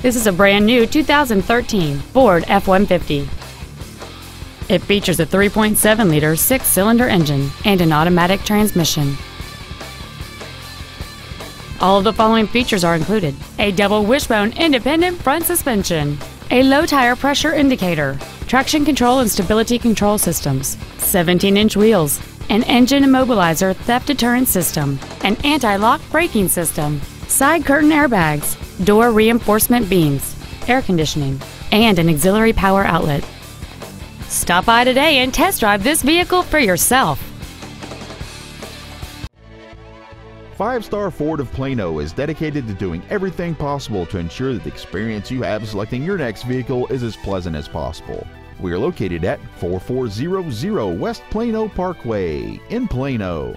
This is a brand new 2013 Ford F-150. It features a 3.7-liter six-cylinder engine and an automatic transmission. All of the following features are included. A double wishbone independent front suspension, a low tire pressure indicator, traction control and stability control systems, 17-inch wheels, an engine immobilizer theft deterrent system, an anti-lock braking system, side curtain airbags, door reinforcement beams, air conditioning, and an auxiliary power outlet. Stop by today and test drive this vehicle for yourself. Five Star Ford of Plano is dedicated to doing everything possible to ensure that the experience you have selecting your next vehicle is as pleasant as possible. We are located at 4400 West Plano Parkway in Plano.